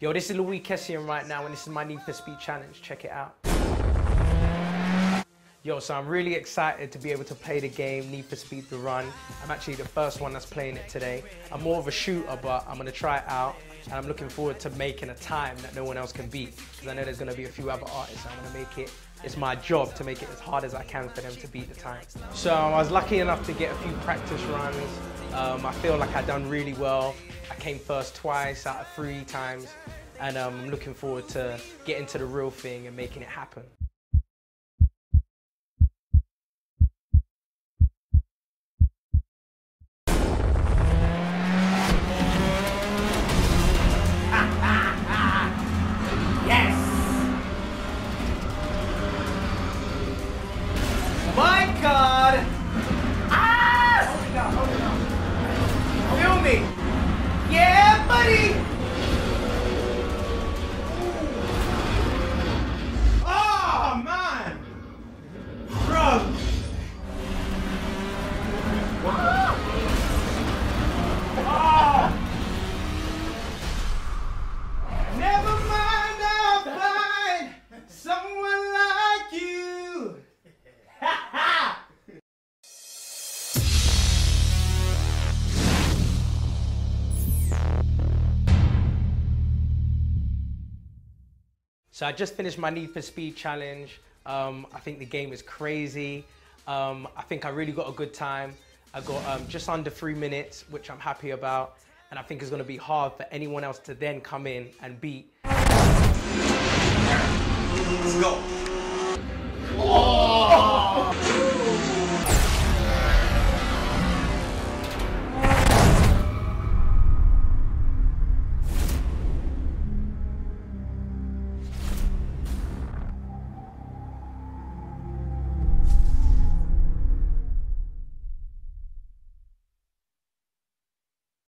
Yo, this is Loick Essien right now, and this is my Need for Speed challenge. Check it out. Yo, so I'm really excited to be able to play the game Need for Speed The Run. I'm actually the first one that's playing it today. I'm more of a shooter, but I'm gonna try it out. And I'm looking forward to making a time that no one else can beat. Because I know there's gonna be a few other artists. I'm gonna make it, it's my job to make it as hard as I can for them to beat the time. So I was lucky enough to get a few practice runs. Um, I feel like I done really well. I came first twice out of three times. And um, I'm looking forward to getting to the real thing and making it happen. Yes! My God! So I just finished my Need for Speed challenge. Um, I think the game is crazy. Um, I think I really got a good time. I got um, just under three minutes, which I'm happy about. And I think it's gonna be hard for anyone else to then come in and beat. Let's go.